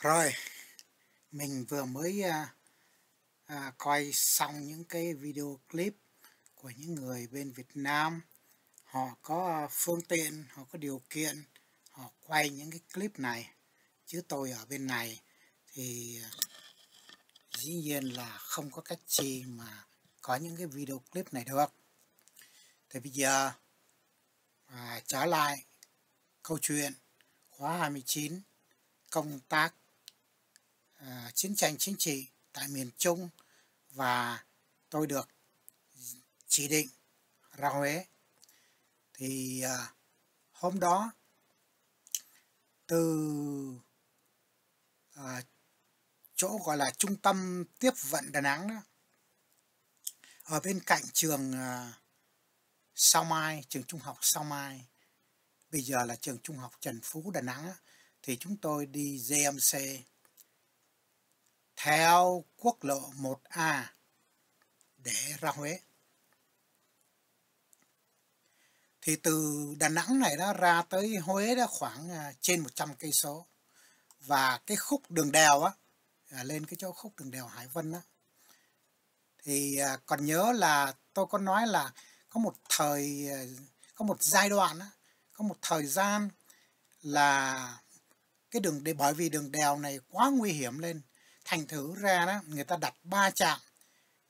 Rồi, mình vừa mới à, à, coi xong những cái video clip của những người bên Việt Nam. Họ có phương tiện, họ có điều kiện, họ quay những cái clip này. Chứ tôi ở bên này thì à, dĩ nhiên là không có cách gì mà có những cái video clip này được. Thì bây giờ à, trở lại câu chuyện khóa 29 công tác à, chiến tranh chính trị tại miền Trung và tôi được chỉ định ra Huế. Thì à, hôm đó từ à, chỗ gọi là trung tâm tiếp vận Đà Nẵng đó, ở bên cạnh trường à, Sao Mai, trường trung học Sao Mai, bây giờ là trường trung học Trần Phú Đà Nẵng, thì chúng tôi đi GMC theo quốc lộ 1A để ra Huế. Thì từ Đà Nẵng này đó ra tới Huế đó khoảng à, trên 100 cây số. Và cái khúc đường đèo á à, lên cái chỗ khúc đường đèo Hải Vân á thì à, còn nhớ là tôi có nói là có một thời có một giai đoạn á, có một thời gian là cái đường để bởi vì đường đèo này quá nguy hiểm lên thành thử ra đó, người ta đặt ba trạm.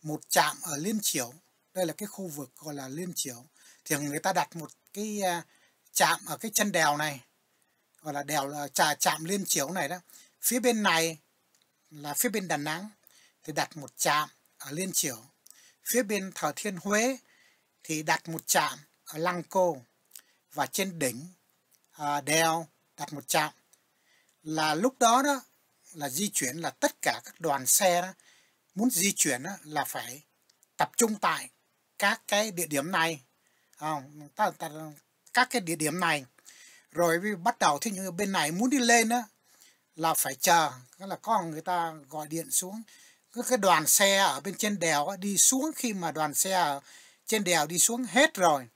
Một trạm ở liên triểu, đây là cái khu vực gọi là liên triểu, thì người ta đặt một cái à, trạm ở cái chân đèo này, gọi là đèo là trà trạm liên triểu này đó. Phía bên này là phía bên đà nẵng, thì đặt một trạm ở liên triểu. Phía bên thờ thiên huế thì đặt một trạm ở lăng cô và trên đỉnh à, đèo đặt một trạm. Là lúc đó đó là di chuyển là tất cả các đoàn xe đó, muốn di chuyển đó, là phải tập trung tại các cái địa điểm này. Không ta, ta, các cái địa điểm này. Rồi bắt đầu thì những bên này muốn đi lên đó là phải chờ. Là có người ta gọi điện xuống. Cứ cái đoàn xe ở bên trên đèo đi xuống khi mà đoàn xe ở trên đèo đi xuống hết rồi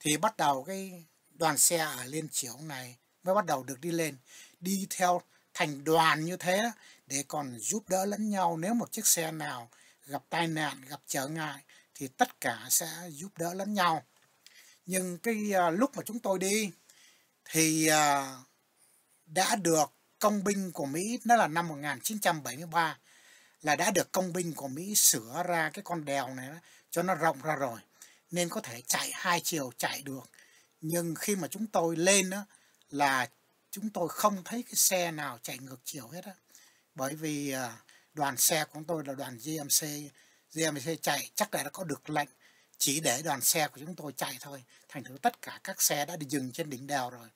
thì bắt đầu cái đoàn xe ở lên chiều này mới bắt đầu được đi lên. Đi theo thành đoàn như thế để còn giúp đỡ lẫn nhau. Nếu một chiếc xe nào gặp tai nạn gặp trở ngại thì tất cả sẽ giúp đỡ lẫn nhau. Nhưng cái uh, lúc mà chúng tôi đi thì uh, đã được công binh của Mỹ đó là năm 1973 là đã được công binh của Mỹ sửa ra cái con đèo này đó, cho nó rộng ra rồi nên có thể chạy hai chiều chạy được. Nhưng khi mà chúng tôi lên đó là chúng tôi không thấy cái xe nào chạy ngược chiều hết á. Bởi vì à, đoàn xe của chúng tôi là đoàn GMC GMC chạy chắc là đã có được lệnh chỉ để đoàn xe của chúng tôi chạy thôi. Thành thử tất cả các xe đã đi dừng trên đỉnh đèo rồi.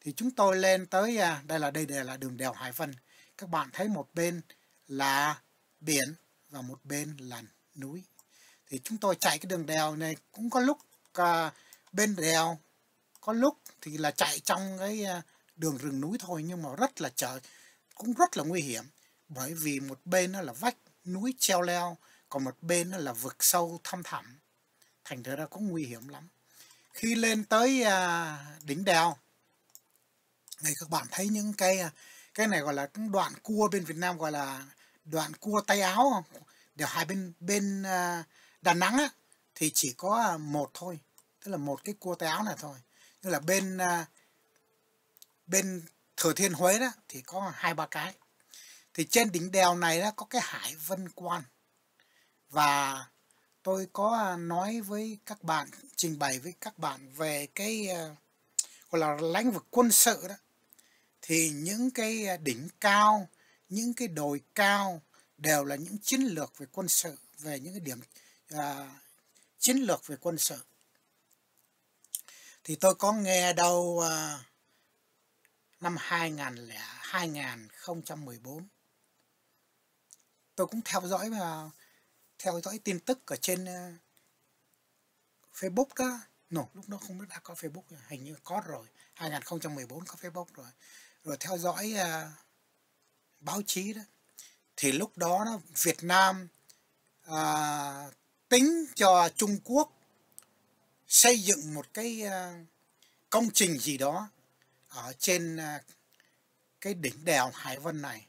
Thì chúng tôi lên tới à, đây là đây đây là đường đèo Hải Vân. Các bạn thấy một bên là biển và một bên là núi. Thì chúng tôi chạy cái đường đèo này cũng có lúc à, bên đèo có lúc thì là chạy trong cái à, đường rừng núi thôi nhưng mà rất là trời cũng rất là nguy hiểm. Bởi vì một bên nó là vách núi treo leo còn một bên nó là vực sâu thăm thẳm. Thành ra cũng nguy hiểm lắm. Khi lên tới à, đỉnh đèo này các bạn thấy những cái à, cái này gọi là đoạn cua bên Việt Nam gọi là đoạn cua tay áo không? đều hai bên bên à, Đà Nẵng á, thì chỉ có à, một thôi. Tức là một cái cua tay áo này thôi. Như là bên à, bên Thừa Thiên Huế đó thì có hai ba cái. Thì trên đỉnh đèo này đó có cái Hải Vân Quan. Và tôi có à, nói với các bạn, trình bày với các bạn về cái à, gọi là lãnh vực quân sự đó. Thì những cái à, đỉnh cao, những cái đồi cao đều là những chiến lược về quân sự, về những cái điểm uh, chiến lược về quân sự. Thì tôi có nghe đâu uh, năm 2000, 2014. Tôi cũng theo dõi và theo dõi tin tức ở trên ờ, Facebook đó. No, lúc đó không biết đã có Facebook, hình như có rồi. 2014 có Facebook rồi. Rồi theo dõi uh, báo chí đó. Thì lúc đó, đó Việt Nam uh, tính cho Trung Quốc xây dựng một cái uh, công trình gì đó ở trên à, cái đỉnh đèo Hải Vân này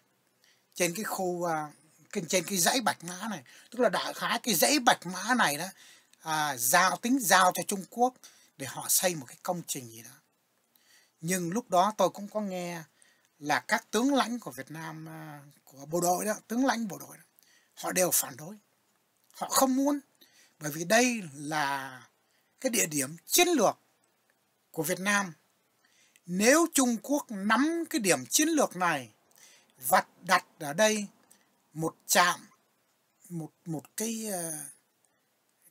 trên cái khu à, trên trên cái dãy bạch mã này. Tức là đại khái cái dãy bạch mã này đó à, giao tính giao cho Trung Quốc để họ xây một cái công trình gì đó. Nhưng lúc đó tôi cũng có nghe là các tướng lãnh của Việt Nam à, của bộ đội đó tướng lãnh bộ đội đó, họ đều phản đối. Họ không muốn bởi vì đây là cái địa điểm chiến lược của Việt Nam nếu Trung Quốc nắm cái điểm chiến lược này và đặt ở đây một trạm một một cái ờ,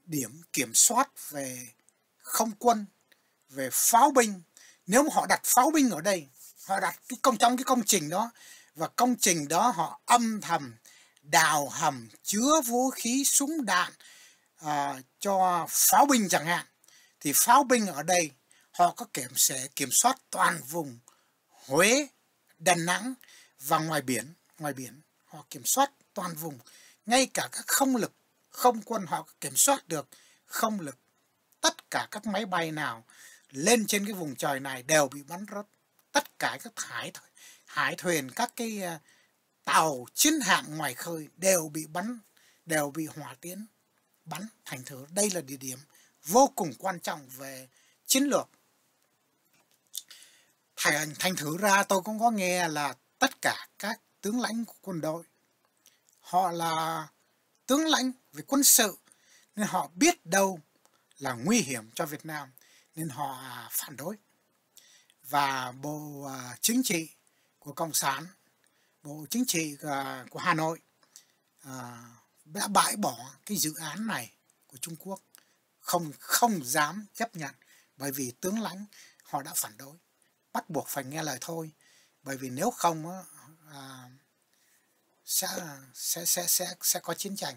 điểm kiểm soát về không quân về pháo binh nếu mà họ đặt pháo binh ở đây họ đặt cái công trong cái công trình đó và công trình đó họ âm thầm đào hầm chứa vũ khí súng đạn à, cho pháo binh chẳng hạn thì pháo binh ở đây họ có kiểm sẽ kiểm soát toàn vùng Huế, Đà Nẵng và ngoài biển, ngoài biển họ kiểm soát toàn vùng, ngay cả các không lực, không quân họ kiểm soát được không lực. Tất cả các máy bay nào lên trên cái vùng trời này đều bị bắn rớt. Tất cả các hải hải thuyền, các cái à, tàu chiến hạm ngoài khơi đều bị bắn, đều bị hỏa tiến bắn. Thành thử đây là địa điểm vô cùng quan trọng về chiến lược thành, thành thử ra tôi cũng có nghe là tất cả các tướng lãnh của quân đội họ là tướng lãnh về quân sự nên họ biết đâu là nguy hiểm cho Việt Nam nên họ phản đối. Và bộ à, chính trị của cộng sản bộ chính trị à, của Hà Nội à, đã bãi bỏ cái dự án này của Trung Quốc không không dám chấp nhận bởi vì tướng lãnh họ đã phản đối bắt buộc phải nghe lời thôi. Bởi vì nếu không á, à, sẽ, sẽ sẽ sẽ sẽ có chiến tranh.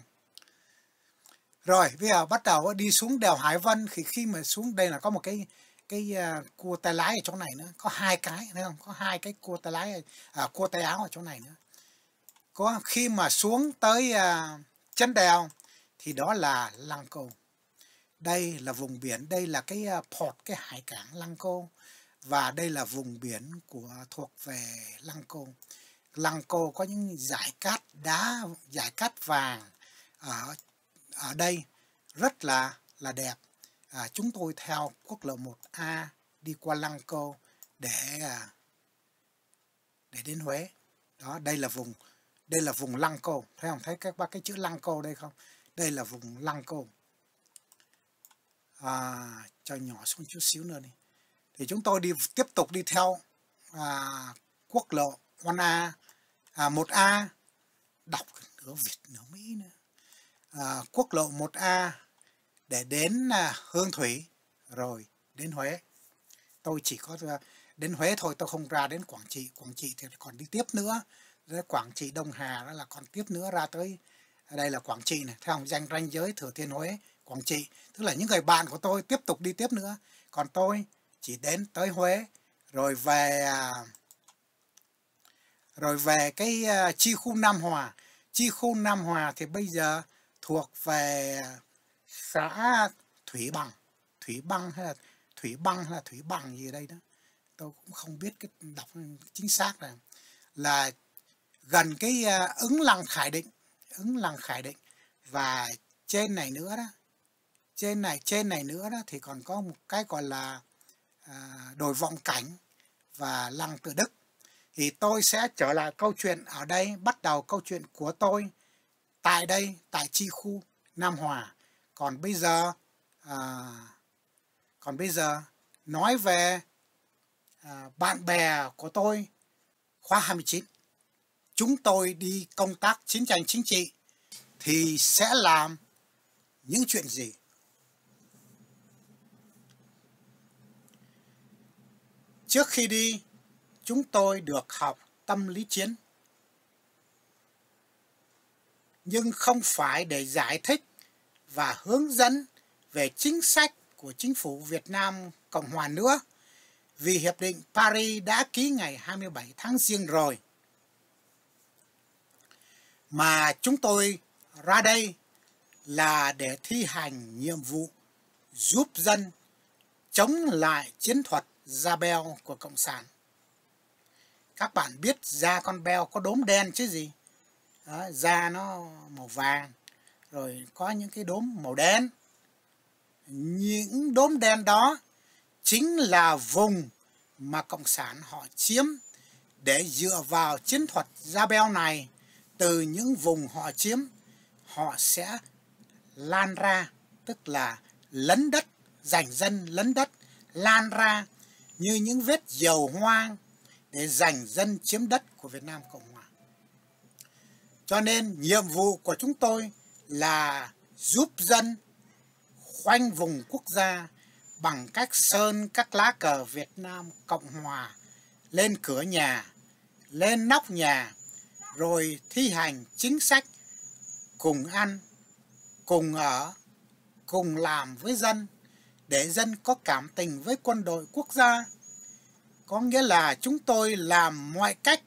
Rồi bây giờ bắt đầu đi xuống đèo Hải Vân. Thì khi mà xuống đây là có một cái cái uh, cua tay lái ở chỗ này nữa. Có hai cái thấy không? Có hai cái cua tay lái à, cua tay áo ở chỗ này nữa. Có khi mà xuống tới uh, chân đèo thì đó là lăng cô. Đây là vùng biển đây là cái uh, port cái hải cảng lăng cô và đây là vùng biển của thuộc về Lăng Cô. Lăng Cô có những giải cát đá, giải cát vàng ở ở đây rất là là đẹp. À, chúng tôi theo quốc lộ 1A đi qua Lăng Cô để à, để đến Huế. Đó, đây là vùng đây là vùng Lăng Cô. Thấy không? Thấy các ba cái chữ Lăng Cô đây không? Đây là vùng Lăng Cô. À, cho nhỏ xuống chút xíu nữa đi thì chúng tôi đi tiếp tục đi theo à, quốc lộ 1A à, 1A đọc nửa Việt nửa Mỹ nữa. À, quốc lộ 1A để đến à, Hương Thủy. Rồi đến Huế. Tôi chỉ có à, đến Huế thôi tôi không ra đến Quảng Trị. Quảng Trị thì còn đi tiếp nữa. Đến Quảng Trị Đông Hà đó là còn tiếp nữa ra tới à, đây là Quảng Trị này. Theo danh ranh giới Thừa Thiên Huế Quảng Trị. Tức là những người bạn của tôi tiếp tục đi tiếp nữa. Còn tôi chỉ đến tới Huế. Rồi về à, rồi về cái à, chi khu Nam Hòa. Chi khu Nam Hòa thì bây giờ thuộc về à, xã Thủy Bằng. Thủy Băng hay là Thủy Băng hay là Thủy Bằng gì đây đó. Tôi cũng không biết cái, đọc chính xác là là gần cái ứng lăng khải định, ứng lăng khải định. Và trên này nữa đó, trên này trên này nữa đó thì còn có một cái gọi là À, đồi vọng cảnh và lăng tự đức. Thì tôi sẽ trở lại câu chuyện ở đây bắt đầu câu chuyện của tôi tại đây tại chi khu Nam Hòa. Còn bây giờ à, còn bây giờ nói về à, bạn bè của tôi khóa 29 chúng tôi đi công tác chiến tranh chính trị thì sẽ làm những chuyện gì? Trước khi đi, chúng tôi được học tâm lý chiến. Nhưng không phải để giải thích và hướng dẫn về chính sách của chính phủ Việt Nam Cộng Hòa nữa, vì Hiệp định Paris đã ký ngày 27 tháng Giêng rồi. Mà chúng tôi ra đây là để thi hành nhiệm vụ giúp dân chống lại chiến thuật Zabel của Cộng sản. các bạn biết da con beo có đốm đen chứ gì? Đó, da nó màu vàng rồi có những cái đốm màu đen. Những đốm đen đó chính là vùng mà cộng sản họ chiếm để dựa vào chiến thuật da beo này. Từ những vùng họ chiếm họ sẽ lan ra tức là lấn đất giành dân lấn đất lan ra như những vết dầu hoang để giành dân chiếm đất của Việt Nam Cộng Hòa. Cho nên nhiệm vụ của chúng tôi là giúp dân khoanh vùng quốc gia bằng cách sơn các lá cờ Việt Nam Cộng Hòa lên cửa nhà, lên nóc nhà, rồi thi hành chính sách cùng ăn, cùng ở, cùng làm với dân để dân có cảm tình với quân đội quốc gia. Có nghĩa là chúng tôi làm mọi cách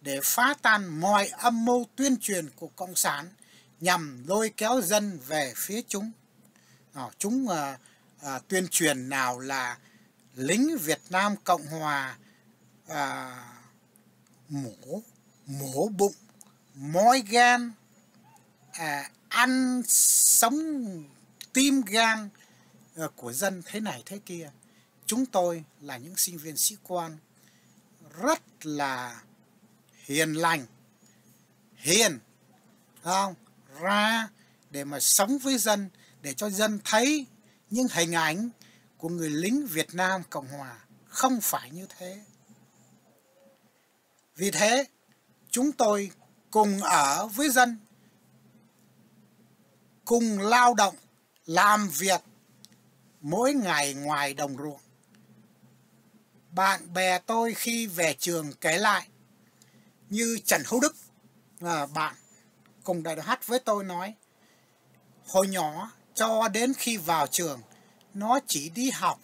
để phá tan mọi âm mưu tuyên truyền của Cộng sản nhằm lôi kéo dân về phía chúng. À, chúng à, à, tuyên truyền nào là lính Việt Nam Cộng Hòa à, mổ mổ bụng mói gan à, ăn sống tim gan Ờ, của dân thế này thế kia. Chúng tôi là những sinh viên sĩ quan rất là hiền lành hiền không? Ra để mà sống với dân để cho dân thấy những hình ảnh của người lính Việt Nam Cộng Hòa. Không phải như thế. Vì thế, chúng tôi cùng ở với dân, cùng lao động, làm việc mỗi ngày ngoài đồng ruộng. Bạn bè tôi khi về trường kể lại, như Trần Hữu Đức, là bạn cùng đại hát với tôi nói, hồi nhỏ cho đến khi vào trường, nó chỉ đi học.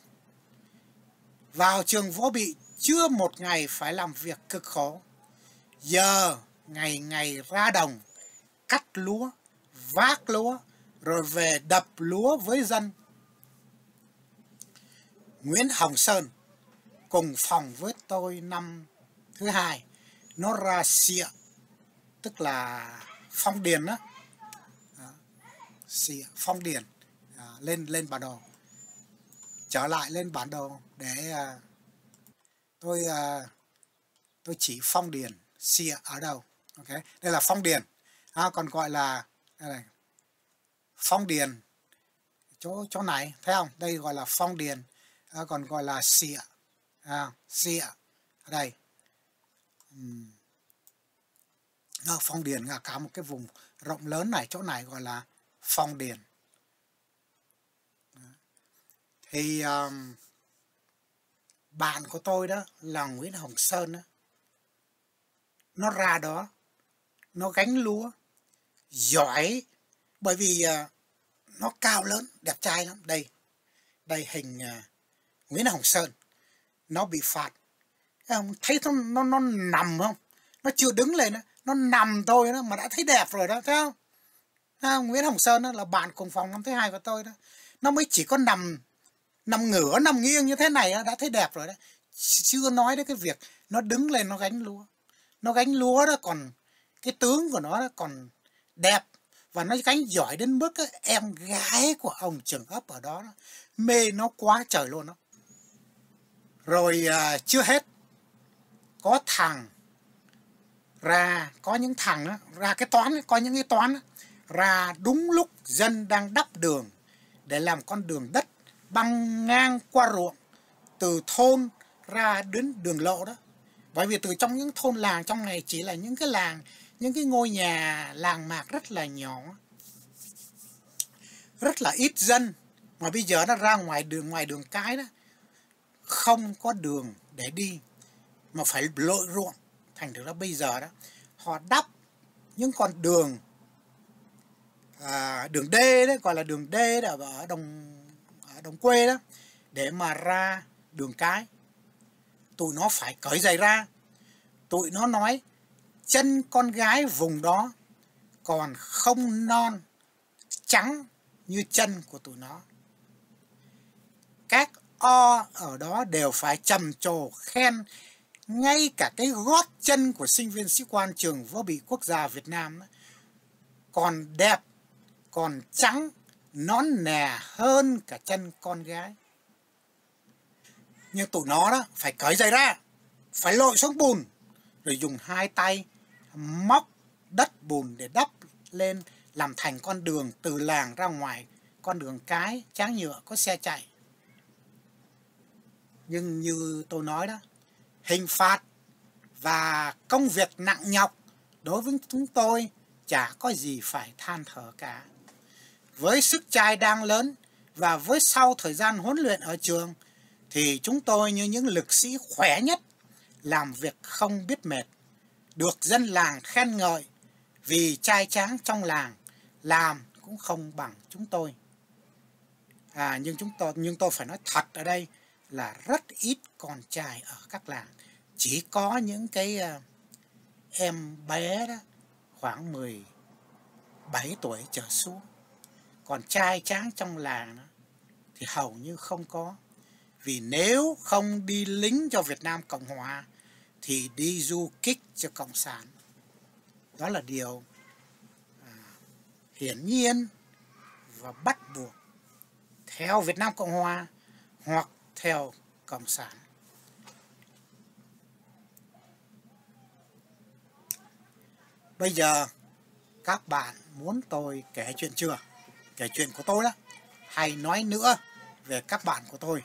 Vào trường võ bị chưa một ngày phải làm việc cực khổ. Giờ ngày ngày ra đồng, cắt lúa, vác lúa, rồi về đập lúa với dân. Nguyễn Hồng Sơn cùng phòng với tôi năm thứ hai, nó ra xịa, tức là phong điền đó. Xịa phong điền à, lên lên bản đồ. Trở lại lên bản đồ để à, tôi à, tôi chỉ phong điền xịa ở đâu. Ok đây là phong điền. À, còn gọi là đây này phong điền chỗ chỗ này thấy không? Đây gọi là phong điền à, còn gọi là xịa à, xịa ở đây. Uhm. phong điền là cả một cái vùng rộng lớn này chỗ này gọi là phong điền. Thì um, bạn của tôi đó là Nguyễn Hồng Sơn đó nó ra đó nó gánh lúa giỏi bởi vì uh, nó cao lớn đẹp trai lắm. Đây đây hình uh, Nguyễn Hồng Sơn nó bị phạt. Không thấy nó nó nó nằm không? Nó chưa đứng lên đó. nó nằm thôi đó mà đã thấy đẹp rồi đó thấy không? À, Nguyễn Hồng Sơn đó là bạn cùng phòng năm thứ hai của tôi đó. Nó mới chỉ có nằm nằm ngửa nằm nghiêng như thế này đó, đã thấy đẹp rồi đấy chưa nói đến cái việc nó đứng lên nó gánh lúa. Nó gánh lúa đó còn cái tướng của nó còn đẹp. Và nó gánh giỏi đến mức đó, em gái của ông trưởng ấp ở đó mê nó quá trời luôn đó rồi à, chưa hết có thằng ra có những thằng đó, ra cái toán có những cái toán đó, ra đúng lúc dân đang đắp đường để làm con đường đất băng ngang qua ruộng từ thôn ra đến đường lộ đó. Bởi vì từ trong những thôn làng trong này chỉ là những cái làng những cái ngôi nhà làng mạc rất là nhỏ rất là ít dân. Mà bây giờ nó ra ngoài đường ngoài đường cái đó không có đường để đi mà phải lội ruộng. Thành thử ra bây giờ đó họ đắp những con đường à, đường D đấy gọi là đường D đó ở đồng ở đồng quê đó để mà ra đường cái. Tụi nó phải cởi giày ra. Tụi nó nói chân con gái vùng đó còn không non trắng như chân của tụi nó. Các o ở đó đều phải trầm trồ khen ngay cả cái gót chân của sinh viên sĩ quan trường võ bị quốc gia Việt Nam còn đẹp, còn trắng, nón nè hơn cả chân con gái. Nhưng tụi nó đó phải cởi giày ra, phải lội xuống bùn, rồi dùng hai tay móc đất bùn để đắp lên làm thành con đường từ làng ra ngoài, con đường cái, tráng nhựa, có xe chạy. Nhưng như tôi nói đó, hình phạt và công việc nặng nhọc đối với chúng tôi chả có gì phải than thở cả. Với sức trai đang lớn và với sau thời gian huấn luyện ở trường thì chúng tôi như những lực sĩ khỏe nhất, làm việc không biết mệt, được dân làng khen ngợi vì trai tráng trong làng làm cũng không bằng chúng tôi. À, nhưng chúng tôi nhưng tôi phải nói thật ở đây là rất ít con trai ở các làng. Chỉ có những cái uh, em bé đó khoảng 17 tuổi trở xuống. Còn trai tráng trong làng đó, thì hầu như không có. Vì nếu không đi lính cho Việt Nam Cộng Hòa thì đi du kích cho Cộng sản. Đó là điều à, hiển nhiên và bắt buộc. Theo Việt Nam Cộng Hòa hoặc theo Cộng sản Bây giờ các bạn muốn tôi kể chuyện chưa? Kể chuyện của tôi đó. Hay nói nữa về các bạn của tôi.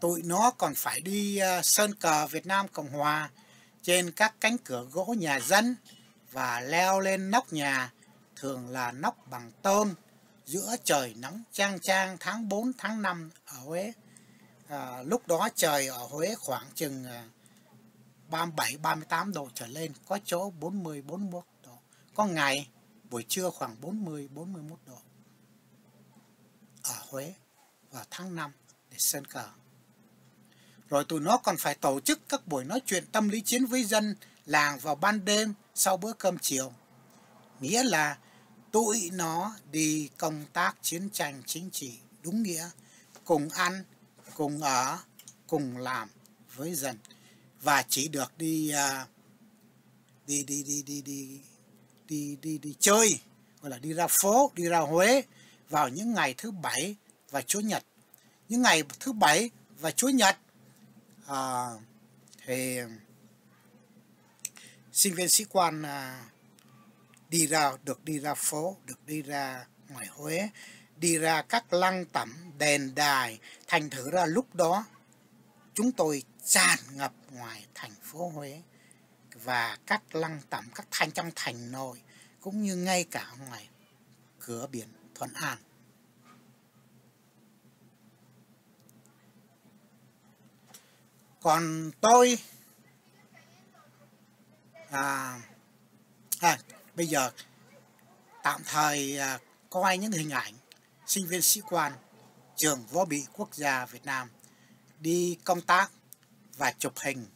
Tụi nó còn phải đi ờ, sơn cờ Việt Nam Cộng Hòa trên các cánh cửa gỗ nhà dân và leo lên nóc nhà, thường là nóc bằng tôn, giữa trời nóng chang chang tháng 4 tháng 5 ở Huế. À, lúc đó trời ở Huế khoảng chừng uh, 37, 38 độ trở lên, có chỗ 40, 41 độ. Có ngày buổi trưa khoảng 40, 41 độ. Ở Huế vào tháng 5 để sơn cờ. Rồi tụi nó còn phải tổ chức các buổi nói chuyện tâm lý chiến với dân làng vào ban đêm sau bữa cơm chiều. Nghĩa là tụi nó đi công tác chiến tranh chính trị đúng nghĩa, cùng ăn, cùng ở, cùng làm với dân. Và chỉ được đi uh, đi đi đi đi đi đi đi đi chơi gọi là đi ra phố đi ra Huế vào những ngày thứ bảy và chủ nhật. Những ngày thứ bảy và chủ nhật à, thì sinh viên sĩ quan à, đi ra được đi ra phố được đi ra ngoài Huế đi ra các lăng tẩm đền đài thành thử ra lúc đó chúng tôi tràn ngập ngoài thành phố Huế và các lăng tẩm các thành trong thành nội cũng như ngay cả ngoài cửa biển Thuận An. Còn tôi à, à bây giờ tạm thời à, coi những hình ảnh sinh viên sĩ quan trường võ bị quốc gia Việt Nam đi công tác và chụp hình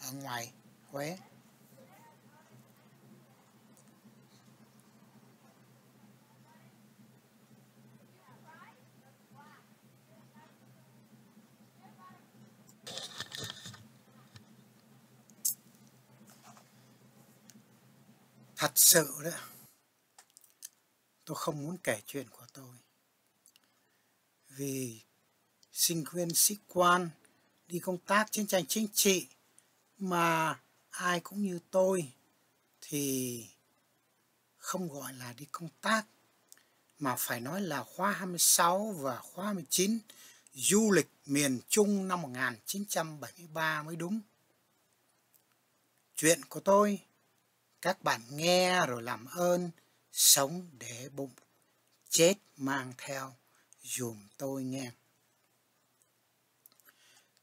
ở ngoài Huế. Thật sự đó, tôi không muốn kể chuyện của tôi. Vì sinh viên, sĩ quan, đi công tác chiến tranh chính trị mà ai cũng như tôi thì không gọi là đi công tác, mà phải nói là khóa 26 và khóa 29 du lịch miền Trung năm 1973 mới đúng. Chuyện của tôi, các bạn nghe rồi làm ơn, sống để bụng, chết mang theo dùm tôi nghe.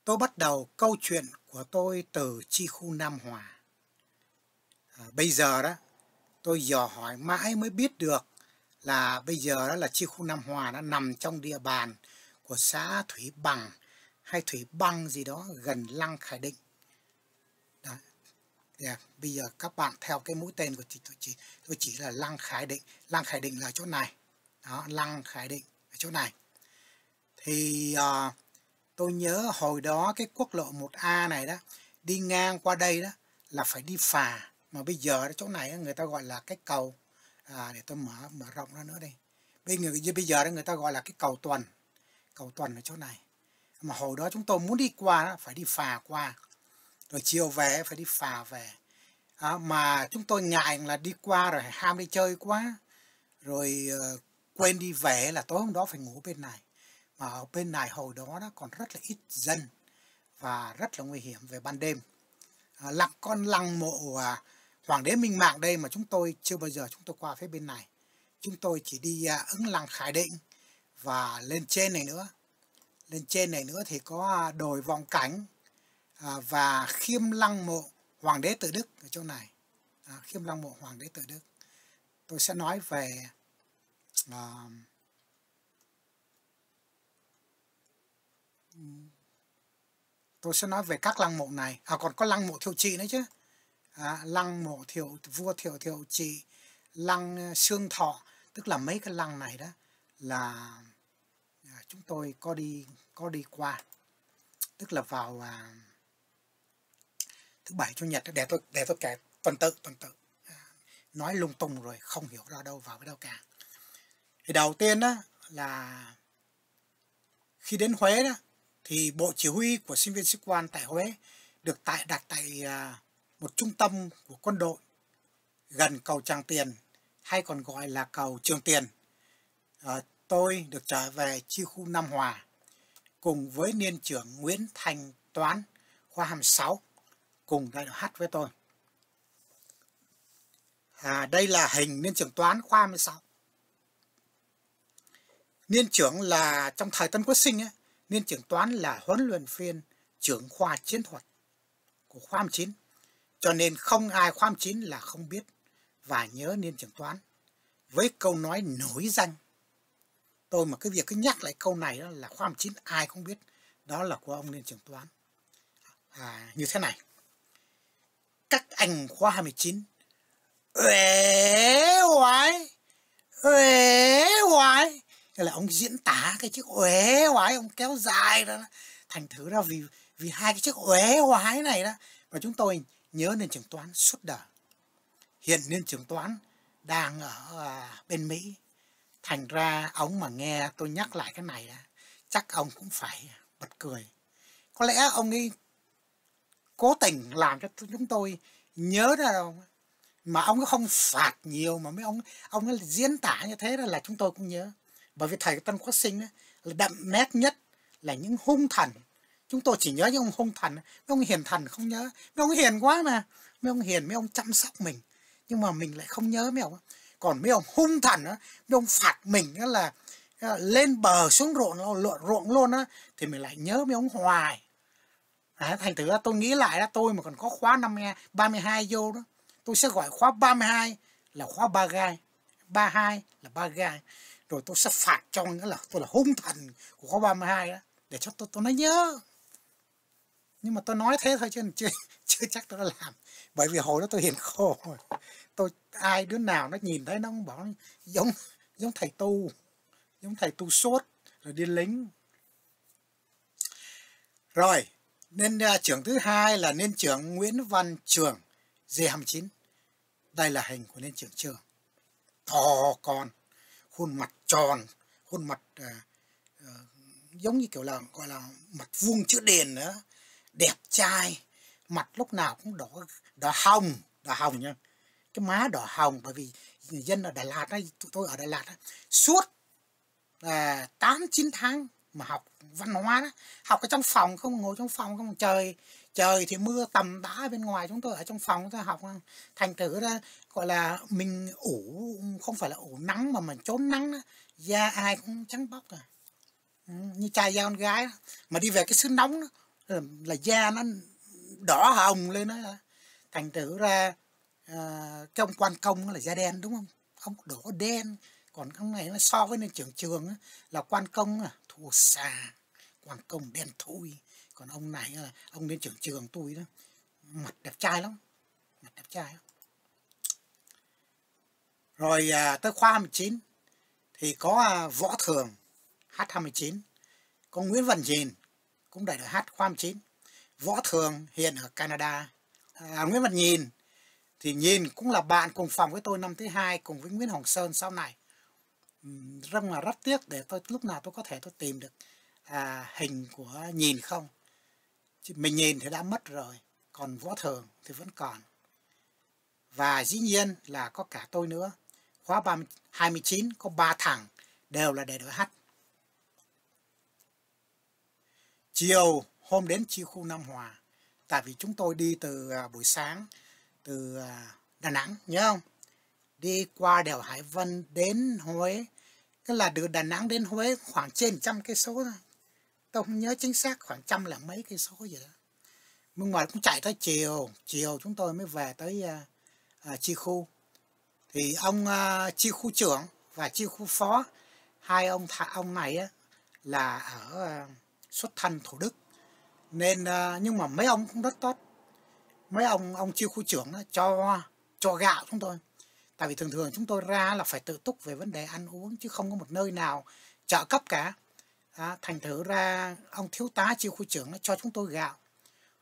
Tôi bắt đầu câu chuyện của tôi từ chi khu Nam Hòa. À, bây giờ đó, tôi dò hỏi mãi mới biết được là bây giờ đó là chi khu Nam Hòa nó nằm trong địa bàn của xã Thủy Bằng hay Thủy Băng gì đó gần Lăng Khải Định. Đó. Yeah. Bây giờ các bạn theo cái mũi tên của chị tôi chỉ tôi chỉ là Lăng Khải Định. Lăng Khải Định là chỗ này. Đó, Lăng Khải Định ở chỗ này. Thì à, tôi nhớ hồi đó cái quốc lộ 1A này đó đi ngang qua đây đó là phải đi phà. Mà bây giờ chỗ này người ta gọi là cái cầu. À, để tôi mở mở rộng ra nữa đây bây giờ bây giờ đó người ta gọi là cái cầu tuần cầu tuần ở chỗ này. Mà hồi đó chúng tôi muốn đi qua phải đi phà qua. Rồi chiều về phải đi phà về. À, mà chúng tôi ngại là đi qua rồi ham đi chơi quá. Rồi ờ, quên đi về là tối hôm đó phải ngủ bên này. Mà ở bên này hồi đó nó còn rất là ít dân và rất là nguy hiểm về ban đêm. À, lặng con lăng mộ à, hoàng đế minh mạng đây mà chúng tôi chưa bao giờ chúng tôi qua phía bên này. Chúng tôi chỉ đi à, ứng lăng khải định và lên trên này nữa. Lên trên này nữa thì có à, đồi vòng cảnh à, và khiêm lăng mộ hoàng đế tự đức ở chỗ này. À, khiêm lăng mộ hoàng đế tự đức. Tôi sẽ nói về à, tôi sẽ nói về các lăng mộ này. À còn có lăng mộ thiệu trị nữa chứ. À, lăng mộ thiệu vua thiệu thiệu trị lăng ờ, xương thọ. Tức là mấy cái lăng này đó là à, chúng tôi có đi có đi qua. Tức là vào à, thứ bảy chủ nhật. Để tôi để tôi kể tuần tự tuần tự. À, nói lung tung rồi không hiểu ra đâu vào với đâu cả thì đầu tiên đó là khi đến Huế đó thì bộ chỉ huy của sinh viên sĩ quan tại Huế được tại đặt tại à, một trung tâm của quân đội gần cầu Tràng Tiền hay còn gọi là cầu Trường Tiền. À, tôi được trở về chi khu Nam Hòa cùng với niên trưởng Nguyễn Thành Toán khoa 26 cùng đại hát với tôi. À, đây là hình niên trưởng Toán khoa 26. Niên trưởng là trong thời Tân Quốc Sinh ấy, niên trưởng Toán là huấn luyện viên trưởng khoa chiến thuật của khoa 19. Cho nên không ai khoa 19 là không biết và nhớ niên trưởng Toán với câu nói nổi danh. Tôi mà cái việc cứ nhắc lại câu này đó là khoa 19 ai cũng biết. Đó là của ông niên trưởng Toán. À, như thế này. Các anh khoa 29 uể hoài uể hoài thế là ông diễn tả cái chiếc uế hoái ông kéo dài đó thành thử ra vì vì hai cái chiếc uế hoái này đó và chúng tôi nhớ nền trường toán suốt đời. Hiện nền trường toán đang ở à, bên mỹ. Thành ra ông mà nghe tôi nhắc lại cái này đó, chắc ông cũng phải bật cười. Có lẽ ông ấy cố tình làm cho chúng tôi nhớ ra đâu mà ông không phạt nhiều mà mấy ông ông ấy diễn tả như thế là chúng tôi cũng nhớ bởi vì thầy Tân Quốc Sinh ấy, là đậm nét nhất là những hung thần. Chúng tôi chỉ nhớ những ông hung thần mấy ông hiền thần không nhớ. Mấy ông hiền quá mà. Mấy ông hiền mấy ông chăm sóc mình. Nhưng mà mình lại không nhớ mấy ông còn mấy ông hung thần đó mấy ông phạt mình đó là lên bờ xuống ruộng ruộng, ruộng luôn á thì mình lại nhớ mấy ông hoài. À, thành thử ra tôi nghĩ lại đó tôi mà còn có khóa năm e, 32 vô đó tôi sẽ gọi khóa 32 là khóa ba gai. 32 là ba gai rồi tôi sẽ phạt cho nghĩa là tôi là hung thần của khóa 32 đó để cho tôi tôi nói nhớ. Nhưng mà tôi nói thế thôi chứ chưa chưa chắc tôi đã làm. Bởi vì hồi đó tôi hiền khổ tôi ai đứa nào nó nhìn thấy nó cũng bảo giống giống thầy tu giống thầy tu sốt rồi đi lính. Rồi nên uh, trưởng thứ hai là nên trưởng Nguyễn Văn Trường D29 đây là hình của nên trưởng trường. To con khuôn mặt tròn khuôn mặt uh, uh, giống như kiểu là gọi là mặt vuông chữ đền nữa đẹp trai. Mặt lúc nào cũng đỏ đỏ hồng đỏ hồng nha. Cái má đỏ hồng bởi vì người dân ở Đà Lạt ấy, tụi tôi ở Đà Lạt ấy, suốt à, tám uh, chín tháng mà học văn hóa đó học ở trong phòng không ngồi trong phòng không trời trời thì mưa tầm tã bên ngoài chúng tôi ở trong phòng ta học thành thử ra gọi là mình ủ không phải là ủ nắng mà mình trốn nắng đó. da ai cũng trắng bóc rồi ừ, như trai da con gái đó. mà đi về cái xứ nóng đó, là, là da nó đỏ hồng lên đó thành thử ra à, cái ông quan công là da đen đúng không ông đỏ đen còn cái này nó so với nên trưởng trường là quan công là thua xa quan công đen thui còn ông này là ông lên trưởng trường tôi đó mặt đẹp trai lắm mặt đẹp trai lắm. rồi à, tới khoa 19 thì có à, võ thường H29 có Nguyễn Văn Dìn cũng đại đội H khoa 19 Võ Thường hiện ở Canada. À, Nguyễn Văn Nhìn thì Nhìn cũng là bạn cùng phòng với tôi năm thứ hai cùng với Nguyễn Hồng Sơn sau này. Rất là rất tiếc để tôi lúc nào tôi có thể tôi tìm được à, hình của Nhìn không. Mình nhìn thì đã mất rồi, còn Võ Thường thì vẫn còn. Và dĩ nhiên là có cả tôi nữa. Khóa 30, 29 có ba thằng đều là để đội hát. Chiều hôm đến chi khu Nam Hòa, tại vì chúng tôi đi từ à, buổi sáng từ à, Đà Nẵng, nhớ không? Đi qua đèo Hải Vân đến Huế, cái là từ Đà Nẵng đến Huế khoảng trên trăm cây số thôi. Tôi không nhớ chính xác khoảng trăm là mấy cây số vậy đó. Nhưng mà cũng chạy tới chiều, chiều chúng tôi mới về tới à, à, chi khu. Thì ông à, chi khu trưởng và chi khu phó, hai ông thạ, ông này á, là ở à, xuất thân Thủ Đức nên à, nhưng mà mấy ông cũng rất tốt mấy ông ông chi khu trưởng á, cho cho gạo chúng tôi tại vì thường thường chúng tôi ra là phải tự túc về vấn đề ăn uống chứ không có một nơi nào trợ cấp cả à, thành thử ra ông thiếu tá chiêu khu trưởng cho chúng tôi gạo.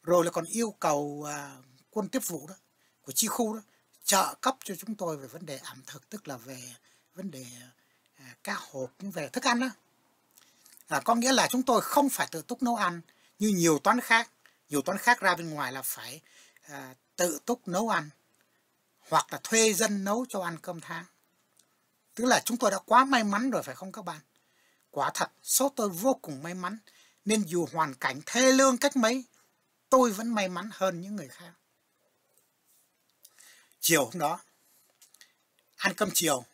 Rồi là còn yêu cầu à, quân tiếp vụ đó của chi khu đó trợ cấp cho chúng tôi về vấn đề ẩm thực tức là về vấn đề à, cá hộp về thức ăn đó. À, có nghĩa là chúng tôi không phải tự túc nấu ăn như nhiều toán khác. Nhiều toán khác ra bên ngoài là phải à, tự túc nấu ăn hoặc là thuê dân nấu cho ăn cơm tháng. Tức là chúng tôi đã quá may mắn rồi phải không các bạn? Quả thật số tôi vô cùng may mắn nên dù hoàn cảnh thê lương cách mấy tôi vẫn may mắn hơn những người khác. Chiều hôm đó ăn cơm chiều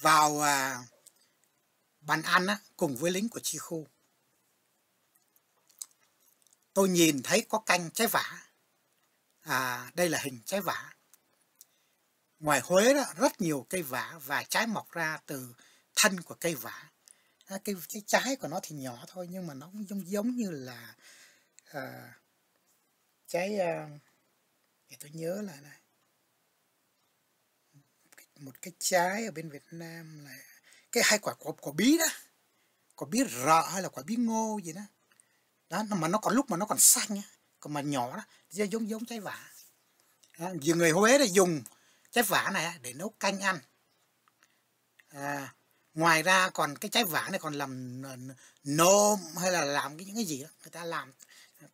vào à, bàn ăn á, cùng với lính của chi khu. Tôi nhìn thấy có canh trái vả. À, đây là hình trái vả. Ngoài Huế đó rất nhiều cây vả và trái mọc ra từ thân của cây vả. Ờ, cái, cái trái của nó thì nhỏ thôi nhưng mà nó cũng giống giống như là ờ, à, trái à, ờ, để tôi nhớ lại này. Một cái trái ở bên Việt Nam là cái hai quả quả, quả bí đó. Quả bí rợ hay là quả bí ngô gì đó. Đó mà nó còn lúc mà nó còn xanh á còn mà nhỏ đó giống giống trái vả. Đó, người Huế là dùng trái vả này để nấu canh ăn. À, ngoài ra còn cái trái vả này còn làm nôm hay là làm cái, những cái gì đó, người ta làm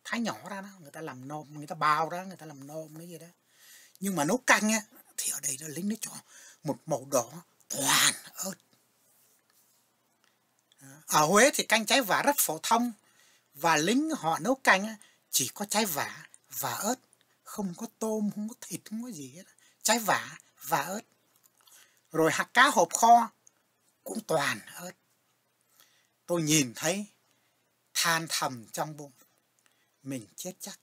thái nhỏ ra đó, người ta làm nôm, người ta bào ra, người ta làm nôm cái gì đó. Nhưng mà nấu canh á, thì ở đây nó lính nó cho một màu đỏ toàn ớt. Ở Huế thì canh trái vả rất phổ thông và lính họ nấu canh chỉ có trái vả và ớt, không có tôm, không có thịt, không có gì hết trái vả và ớt. Rồi hạt cá hộp kho cũng toàn ớt tôi nhìn thấy than thầm trong bụng. Mình chết chắc.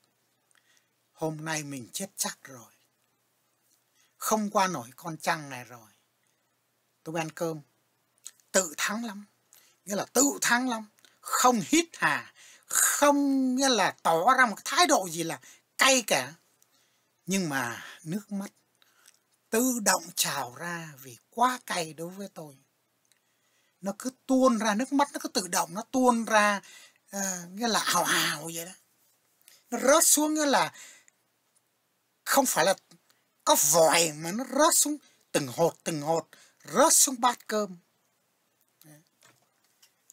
Hôm nay mình chết chắc rồi. Không qua nổi con trăng này rồi. Tôi ăn cơm. Tự thắng lắm. Nghĩa là tự thắng lắm. Không hít hà. Không, nghĩa là tỏ ra một thái độ gì là cay cả. Nhưng mà nước mắt tự động trào ra vì quá cay đối với tôi nó cứ tuôn ra nước mắt nó cứ tự động nó tuôn ra uh, nghĩa là hào hào vậy đó. Nó rớt xuống nghĩa là không phải là có vòi mà nó rớt xuống từng hột từng hột rớt xuống bát cơm.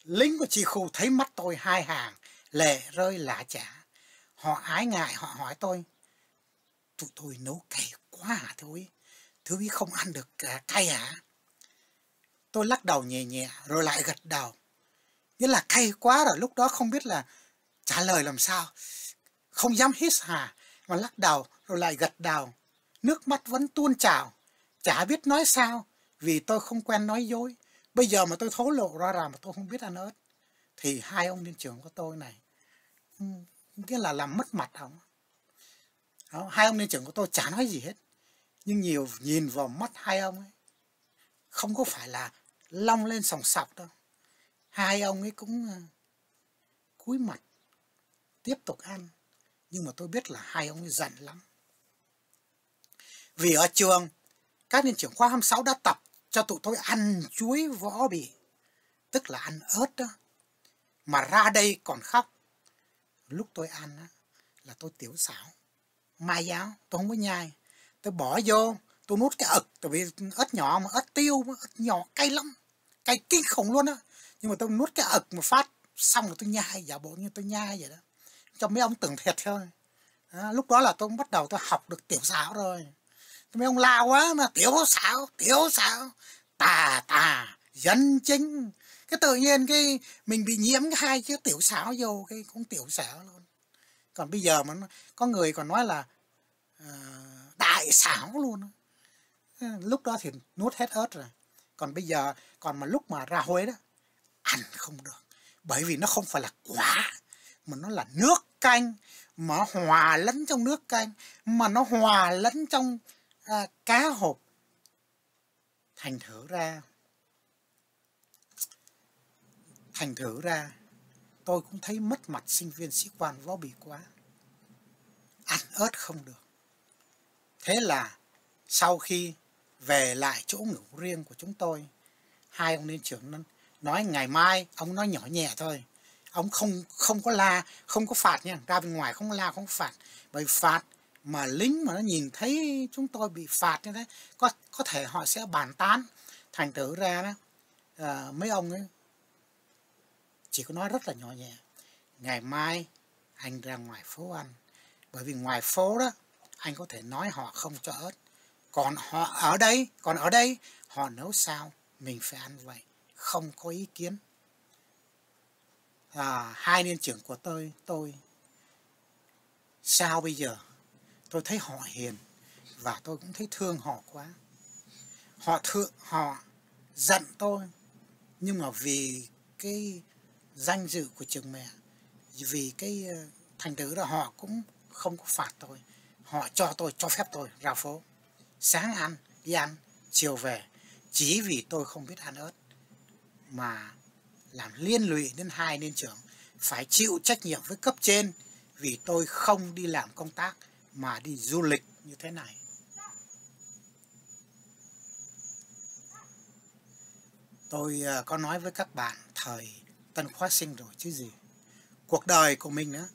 Lính của chị khu thấy mắt tôi hai hàng lệ rơi lạ chả. Họ ái ngại họ hỏi tôi tụi tôi nấu cay quá hả thôi thứ ý không ăn được à, cay hả tôi lắc đầu nhẹ nhẹ rồi lại gật đầu. Nghĩa là cay quá rồi lúc đó không biết là trả lời làm sao. Không dám hít hà mà lắc đầu rồi lại gật đầu. Nước mắt vẫn tuôn trào chả biết nói sao vì tôi không quen nói dối. Bây giờ mà tôi thố lộ ra rằng mà tôi không biết ăn ớt thì hai ông liên trưởng của tôi này ừ, nghĩa là làm mất mặt ông. Đó, hai ông liên trưởng của tôi chả nói gì hết nhưng nhiều nhìn vào mắt hai ông ấy. Không có phải là long lên sòng sọc đâu hai ông ấy cũng ờ, cúi mặt tiếp tục ăn. Nhưng mà tôi biết là hai ông ấy giận lắm. Vì ở trường các niên trưởng khoa 26 đã tập cho tụi tôi ăn chuối vỏ bì tức là ăn ớt đó. Mà ra đây còn khóc. Lúc tôi ăn đó, là tôi tiểu xảo. Mai giáo tôi không có nhai. Tôi bỏ vô tôi nuốt cái ực tại vì ớt nhỏ mà ớt tiêu mà ớt nhỏ cay lắm cay kinh khủng luôn á. Nhưng mà tôi nuốt cái ực một phát xong rồi tôi nhai giả bộ như tôi nhai vậy đó. Cho mấy ông tưởng thiệt thôi. Đó, lúc đó là tôi bắt đầu tôi học được tiểu xảo rồi. Mấy ông lao quá mà tiểu xảo tiểu xảo tà tà dân chính. Cái tự nhiên cái mình bị nhiễm cái hai chữ tiểu xảo vô cái cũng tiểu xảo luôn. Còn bây giờ mà có người còn nói là uh, đại xảo luôn lúc đó thì nuốt hết ớt rồi còn bây giờ còn mà lúc mà ra Huế đó ăn không được. Bởi vì nó không phải là quả mà nó là nước canh mà hòa lẫn trong nước canh mà nó hòa lẫn trong à, cá hộp thành thử ra. Thành thử ra tôi cũng thấy mất mặt sinh viên sĩ quan võ bị quá. Ăn ớt không được. Thế là sau khi về lại chỗ ngủ riêng của chúng tôi. Hai ông liên trưởng nói ngày mai ông nói nhỏ nhẹ thôi. Ông không không có la không có phạt nha. Ra bên ngoài không la không phạt. Bởi phạt mà lính mà nó nhìn thấy chúng tôi bị phạt như thế có có thể họ sẽ bàn tán. Thành thử ra đó à, mấy ông ấy chỉ có nói rất là nhỏ nhẹ. Ngày mai anh ra ngoài phố ăn. Bởi vì ngoài phố đó anh có thể nói họ không cho ớt còn họ ở đây còn ở đây họ nấu sao? Mình phải ăn vậy. Không có ý kiến. À, hai niên trưởng của tôi tôi sao bây giờ? Tôi thấy họ hiền và tôi cũng thấy thương họ quá. Họ thượng họ giận tôi. Nhưng mà vì cái danh dự của trường mẹ vì cái ờ, thành tựu đó họ cũng không có phạt tôi. Họ cho tôi cho phép tôi ra phố sáng ăn đi ăn chiều về chỉ vì tôi không biết ăn ớt mà làm liên lụy đến hai nên trưởng phải chịu trách nhiệm với cấp trên vì tôi không đi làm công tác mà đi du lịch như thế này. Tôi ờ, có nói với các bạn thời tân khóa sinh rồi chứ gì. Cuộc đời của mình nữa,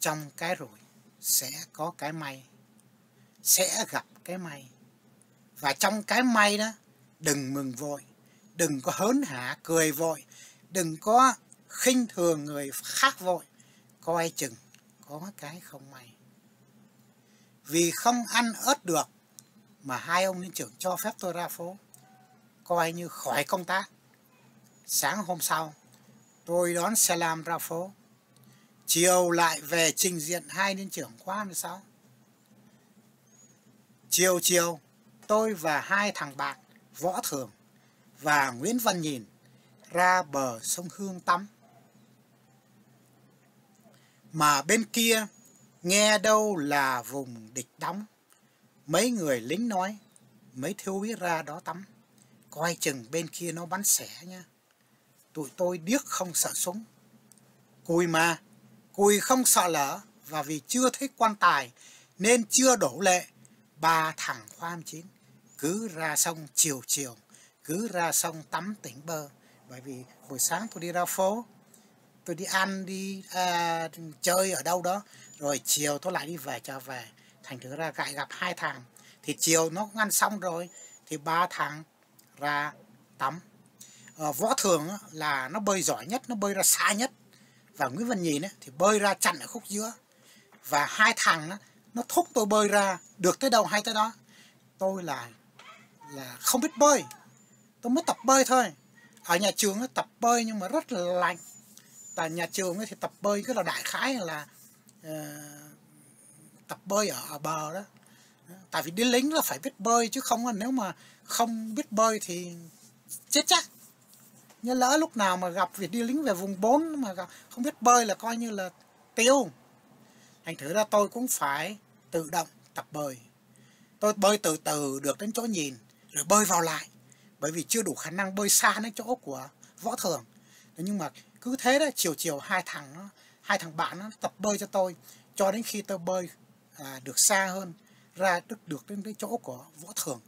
trong cái rồi sẽ có cái may, sẽ gặp cái may. Và trong cái may đó, đừng mừng vội, đừng có hớn hả cười vội, đừng có khinh thường người khác vội, coi chừng có cái không may. Vì không ăn ớt được mà hai ông liên trưởng cho phép tôi ra phố, coi như khỏi công tác. Sáng hôm sau, tôi đón xe lam ra phố. Chiều lại về trình diện hai liên trưởng qua 16. Chiều chiều, tôi và hai thằng bạn Võ Thường và Nguyễn Văn Nhìn ra bờ sông Hương tắm. Mà bên kia nghe đâu là vùng địch đóng. Mấy người lính nói, mấy thiếu úy ra đó tắm. Coi chừng bên kia nó bắn xẻ nha. Tụi tôi điếc không sợ súng. Cùi mà, cùi không sợ lỡ và vì chưa thấy quan tài nên chưa đổ lệ. Ba thằng khoam chín cứ ra sông chiều chiều, cứ ra sông tắm tỉnh bơ. Bởi vì buổi sáng tôi đi ra phố tôi đi ăn đi à, chơi ở đâu đó rồi chiều tôi lại đi về trở về. Thành thử ra gại gặp hai thằng. Thì chiều nó ăn xong rồi thì ba thằng ra tắm. À, võ thường là nó bơi giỏi nhất nó bơi ra xa nhất. Và nguyễn văn nhìn thì bơi ra chặn ở khúc giữa. Và hai thằng nó thúc tôi bơi ra được tới đâu hay tới đó. Tôi là là không biết bơi. Tôi mới tập bơi thôi. Ở nhà trường tập bơi nhưng mà rất là lạnh tại nhà trường thì tập bơi cứ là đại khái là uh, tập bơi ở, ở bờ đó. Tại vì đi lính là phải biết bơi chứ không nếu mà không biết bơi thì chết chắc. Nhớ lỡ lúc nào mà gặp việc đi lính về vùng 4 mà gặp, không biết bơi là coi như là tiêu. Thành thử ra tôi cũng phải tự động tập bơi. Tôi bơi từ từ được đến chỗ nhìn rồi bơi vào lại. Bởi vì chưa đủ khả năng bơi xa đến chỗ của võ thường. Nhưng mà cứ thế đó chiều chiều hai thằng nó hai thằng bạn nó tập bơi cho tôi. Cho đến khi tôi bơi à, được xa hơn ra được được đến cái chỗ của võ thường.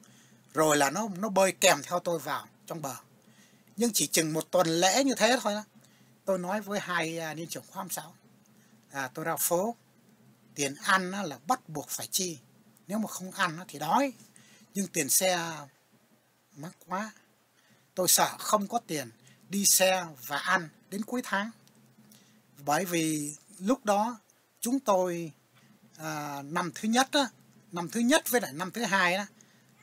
Rồi là nó nó bơi kèm theo tôi vào trong bờ. Nhưng chỉ chừng một tuần lễ như thế thôi đó tôi nói với hai à, niên trưởng khoa sáu à, tôi ra phố tiền ăn là bắt buộc phải chi. Nếu mà không ăn thì đói nhưng tiền xe mắc quá. Tôi sợ không có tiền đi xe và ăn đến cuối tháng. Bởi vì lúc đó chúng tôi à, năm thứ nhất á năm thứ nhất với lại năm thứ hai đó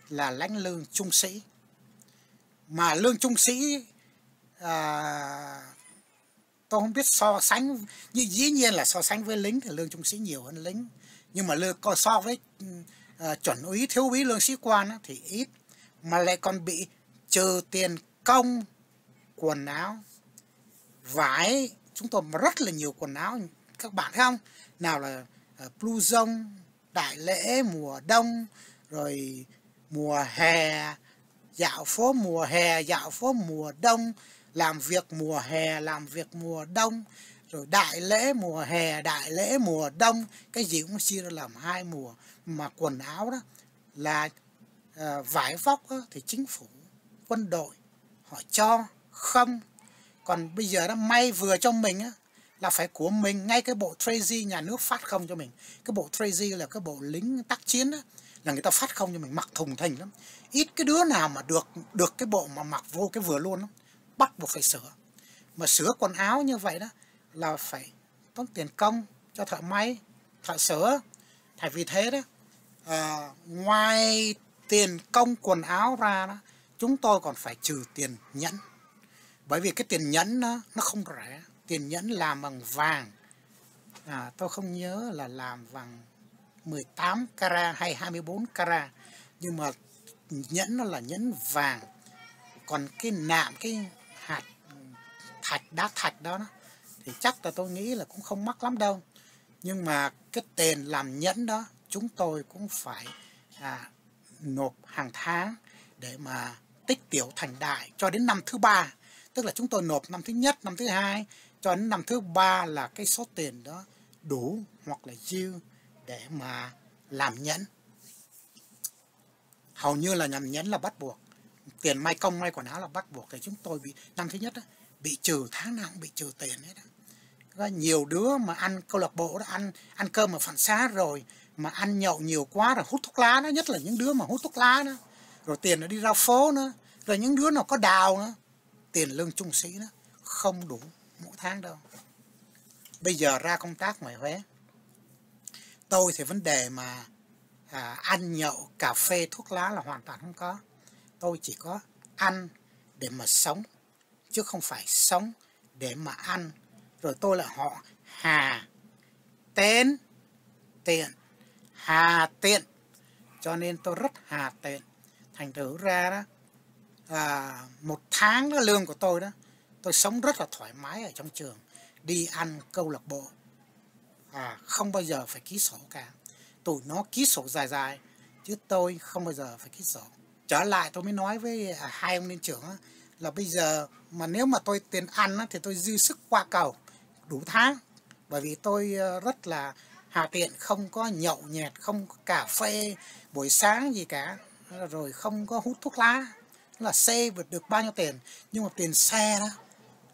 là lãnh lương trung sĩ. Mà lương trung sĩ à, tôi không biết so sánh như dĩ nhiên là so sánh với lính thì lương trung sĩ nhiều hơn lính. Nhưng mà lương so với ừ, uh, chuẩn úy thiếu úy lương sĩ quan thì ít mà lại còn bị trừ tiền công quần áo vải. Chúng tôi rất là nhiều quần áo các bạn thấy không? Nào là uh, đại lễ mùa đông rồi mùa hè dạo phố mùa hè dạo phố mùa đông làm việc mùa hè làm việc mùa đông rồi đại lễ mùa hè đại lễ mùa đông cái gì cũng chia ra làm hai mùa. Mà quần áo đó là uh, vải vóc đó, thì chính phủ quân đội họ cho không. Còn bây giờ nó may vừa cho mình á là phải của mình ngay cái bộ Tracy nhà nước phát không cho mình. Cái bộ Tracy là cái bộ lính tác chiến á là người ta phát không cho mình mặc thùng thình lắm. Ít cái đứa nào mà được được cái bộ mà mặc vô cái vừa luôn lắm bắt buộc phải sửa. Mà sửa quần áo như vậy đó là phải tốn tiền công cho thợ máy, thợ sửa. Tại vì thế đó à, ngoài tiền công quần áo ra đó chúng tôi còn phải trừ tiền nhẫn. Bởi vì cái tiền nhẫn nó nó không rẻ. Tiền nhẫn làm bằng vàng. À, tôi không nhớ là làm bằng 18 carat hay 24 carat. Nhưng mà nhẫn nó là nhẫn vàng. Còn cái nạm cái hạt thạch đá thạch đó, đó thì chắc là tôi nghĩ là cũng không mắc lắm đâu. Nhưng mà cái tiền làm nhẫn đó chúng tôi cũng phải à, nộp hàng tháng để mà tích tiểu thành đại cho đến năm thứ ba. Tức là chúng tôi nộp năm thứ nhất năm thứ hai cho đến năm thứ ba là cái số tiền đó đủ hoặc là dư để mà làm nhẫn. Hầu như là làm nhẫn là bắt buộc. Tiền may công may quần áo là bắt buộc. Thì chúng tôi bị năm thứ nhất đó, bị trừ tháng nào cũng bị trừ tiền hết đó. Có nhiều đứa mà ăn câu lạc bộ đó ăn ăn cơm mà phản xá rồi mà ăn nhậu nhiều quá rồi hút thuốc lá đó nhất là những đứa mà hút thuốc lá đó rồi tiền nó đi ra phố nữa rồi những đứa nào có đào nữa tiền lương trung sĩ đó không đủ mỗi tháng đâu. Bây giờ ra công tác ngoài Huế tôi thì vấn đề mà à, ăn nhậu cà phê thuốc lá là hoàn toàn không có. Tôi chỉ có ăn để mà sống chứ không phải sống để mà ăn rồi tôi là họ. Hà tên tiện. Hà tiện. Cho nên tôi rất hà tiện. Thành thử ra đó à, một tháng đó lương của tôi đó tôi sống rất là thoải mái ở trong trường. Đi ăn câu lạc bộ. À, không bao giờ phải ký sổ cả. Tụi nó ký sổ dài dài chứ tôi không bao giờ phải ký sổ. Trở lại tôi mới nói với à, hai ông liên trưởng là bây giờ mà nếu mà tôi tiền ăn thì tôi dư sức qua cầu đủ tháng. Bởi vì tôi ờ, rất là hà tiện, không có nhậu nhẹt, không có cà phê buổi sáng gì cả, rồi không có hút thuốc lá. Là xe vượt được bao nhiêu tiền. Nhưng mà tiền xe đó,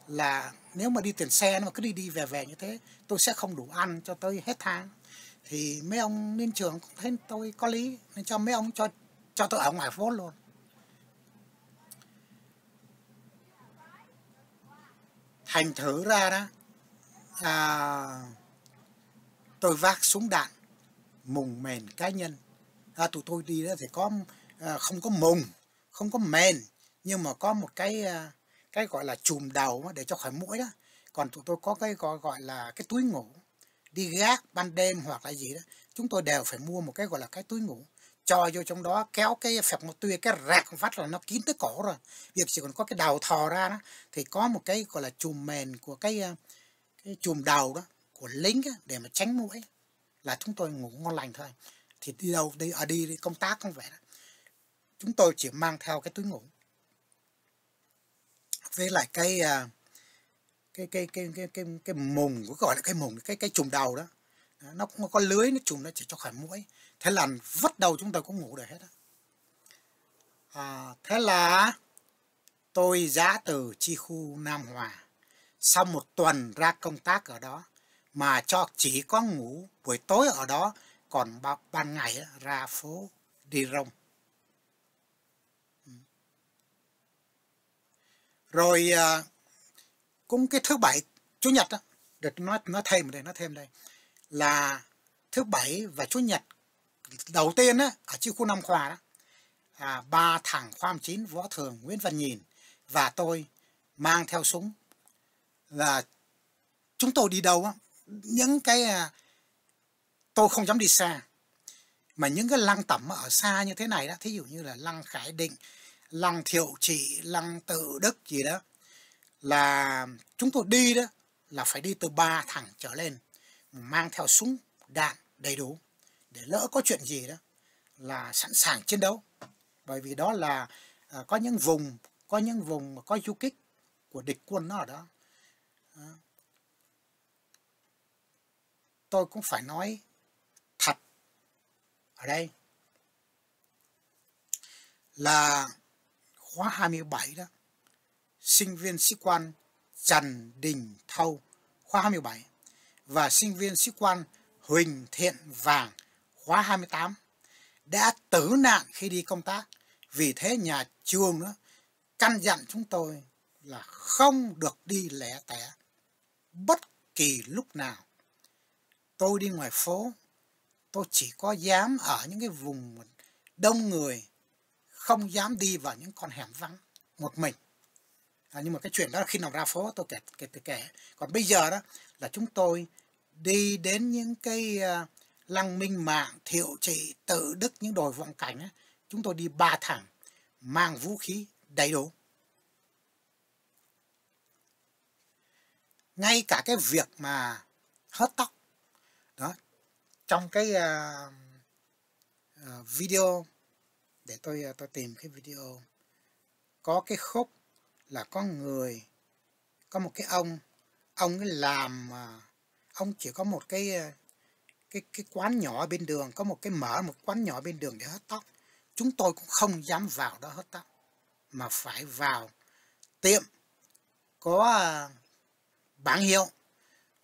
là nếu mà đi tiền xe nó mà cứ đi đi về về như thế, tôi sẽ không đủ ăn cho tôi hết tháng. Thì mấy ông liên trường thấy tôi có lý, nên cho mấy ông cho cho tôi ở ngoài phố luôn. Thành thử ra đó à, tôi vác súng đạn mùng mền cá nhân. À, tụi tôi đi đó thì có à, không có mùng không có mền nhưng mà có một cái à, cái gọi là chùm đầu để cho khỏi mũi đó. Còn tụi tôi có cái gọi gọi là cái túi ngủ đi gác ban đêm hoặc là gì đó chúng tôi đều phải mua một cái gọi là cái túi ngủ cho vô trong đó kéo cái phẹp một tuya cái rạc phát là nó kín tới cổ rồi. Việc chỉ còn có cái đầu thò ra đó thì có một cái gọi là chùm mền của cái à, cái chùm đầu đó của lính á, để mà tránh mũi là chúng tôi ngủ ngon lành thôi. Thì đi đâu đi ở đi, đi công tác không vậy đó chúng tôi chỉ mang theo cái túi ngủ. Với lại cái à, cái cái cái cái cái cái mùng có gọi là cái mùng cái cái chùm đầu đó nó cũng có lưới nó chùm nó chỉ cho khỏi mũi. Thế là vất đầu chúng tôi cũng ngủ được hết đó. À, thế là tôi giá từ chi khu Nam Hòa sau một tuần ra công tác ở đó mà cho chỉ có ngủ buổi tối ở đó còn ban ngày ra phố đi rong ừ. rồi à, cũng cái thứ bảy chủ nhật đó được nói nói thêm đây nói thêm đây là thứ bảy và chủ nhật đầu tiên á ở chi khu năm khoa đó à, ba thằng khoa chín võ thường nguyễn văn nhìn và tôi mang theo súng là chúng tôi đi đâu á những cái à, tôi không dám đi xa. Mà những cái lăng tẩm ở xa như thế này đó thí dụ như là lăng khải định lăng thiệu trị lăng tự đức gì đó là chúng tôi đi đó là phải đi từ ba thằng trở lên mang theo súng đạn đầy đủ để lỡ có chuyện gì đó là sẵn sàng chiến đấu. Bởi vì đó là à, có những vùng có những vùng mà có du kích của địch quân nó ở đó. Tôi cũng phải nói thật ở đây là khóa 27 đó, sinh viên sĩ quan Trần Đình Thâu, khóa 27 và sinh viên sĩ quan Huỳnh Thiện Vàng, khóa 28 đã tử nạn khi đi công tác. Vì thế nhà trường đó, căn dặn chúng tôi là không được đi lẻ tẻ bất kỳ lúc nào. Tôi đi ngoài phố, tôi chỉ có dám ở những cái vùng đông người, không dám đi vào những con hẻm vắng một mình. À, nhưng mà cái chuyện đó là khi nào ra phố tôi kể, kể, kể, kể. Còn bây giờ đó là chúng tôi đi đến những cái uh, lăng minh mạng, thiệu trị, tự đức, những đồi vọng cảnh ấy, chúng tôi đi ba thẳng, mang vũ khí đầy đủ. Ngay cả cái việc mà hớt tóc, trong cái uh, uh, video, để tôi uh, tôi tìm cái video, có cái khúc là có người, có một cái ông, ông ấy làm, uh, ông chỉ có một cái cái cái quán nhỏ bên đường có một cái mở một quán nhỏ bên đường để hớt tóc. Chúng tôi cũng không dám vào đó hớt tóc mà phải vào tiệm có uh, bảng hiệu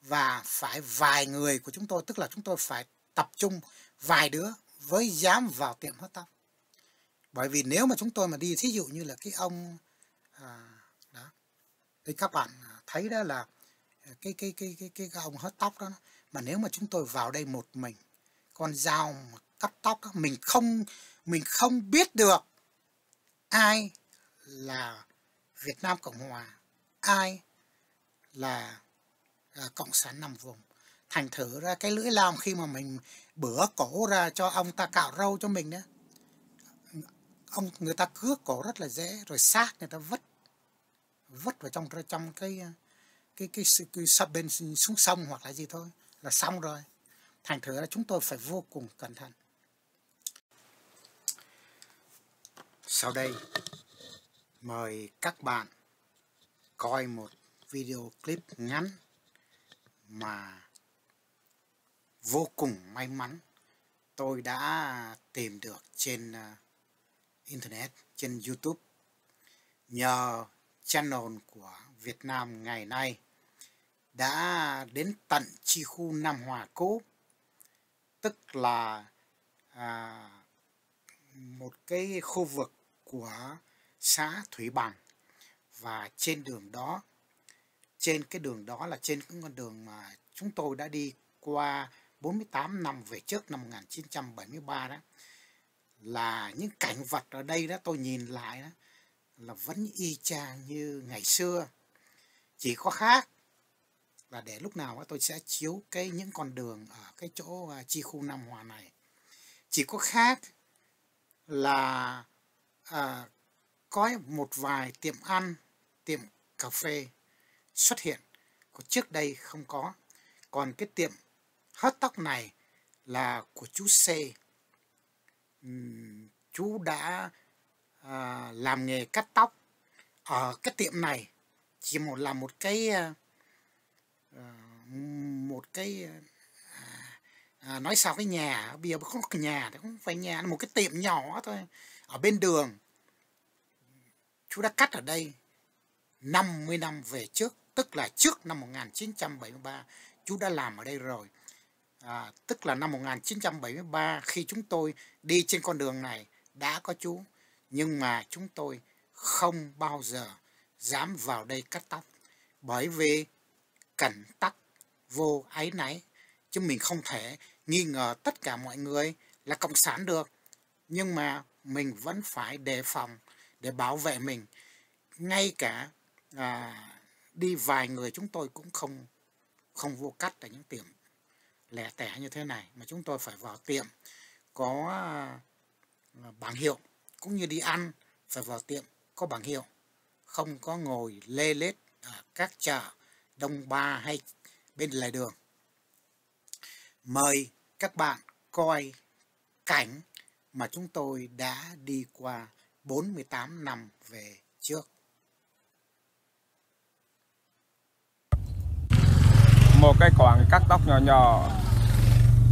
và phải vài người của chúng tôi tức là chúng tôi phải tập trung vài đứa với dám vào tiệm hớt tóc. Bởi vì nếu mà chúng tôi mà đi thí dụ như là cái ông à, đó thì các bạn thấy đó là à, cái cái cái cái cái, cái ông hớt tóc đó mà nếu mà chúng tôi vào đây một mình con dao mà cắt tóc đó, mình không mình không biết được ai là Việt Nam Cộng Hòa ai là, là Cộng sản nằm vùng thành thử ra cái lưỡi lam khi mà mình bữa cổ ra cho ông ta cạo râu cho mình đó ông người ta cướp cổ rất là dễ rồi xác người ta vứt vứt vào trong trong cái cái cái, cái, cái, bên xuống sông hoặc là gì thôi là xong rồi. Thành thử là chúng tôi phải vô cùng cẩn thận. Sau đây mời các bạn coi một video clip ngắn mà vô cùng may mắn. Tôi đã tìm được trên à, internet trên youtube. Nhờ channel của Việt Nam ngày nay đã đến tận chi khu Nam Hòa cũ. Tức là à, một cái khu vực của xã Thủy Bằng. Và trên đường đó trên cái đường đó là trên cái con đường mà chúng tôi đã đi qua 48 năm về trước năm 1973 đó là những cảnh vật ở đây đó tôi nhìn lại đó là vẫn y chang như ngày xưa chỉ có khác là để lúc nào đó tôi sẽ chiếu cái những con đường ở cái chỗ à, chi khu Nam Hòa này. Chỉ có khác là à, có một vài tiệm ăn, tiệm cà phê xuất hiện, còn trước đây không có. Còn cái tiệm hớt tóc này là của chú C. Uhm, chú đã à, làm nghề cắt tóc ở cái tiệm này chỉ một là một cái à, à một cái à, à, nói sao cái nhà bây giờ không có nhà thì không phải nhà một cái tiệm nhỏ thôi ở bên đường chú đã cắt ở đây 50 năm về trước tức là trước năm 1973 chú đã làm ở đây rồi. À, tức là năm 1973 khi chúng tôi đi trên con đường này đã có chú. Nhưng mà chúng tôi không bao giờ dám vào đây cắt tóc. Bởi vì cảnh tắc vô áy náy. Chứ mình không thể nghi ngờ tất cả mọi người là cộng sản được. Nhưng mà mình vẫn phải đề phòng để bảo vệ mình. Ngay cả à, đi vài người chúng tôi cũng không không vô cắt ở những tiệm lẻ tẻ như thế này mà chúng tôi phải vào tiệm có à, bảng hiệu cũng như đi ăn, phải vào tiệm có bảng hiệu, không có ngồi lê lết ở các chợ đông ba hay bên lề đường mời các bạn coi cảnh mà chúng tôi đã đi qua 48 năm về trước. Một cái quán cắt tóc nhỏ nhỏ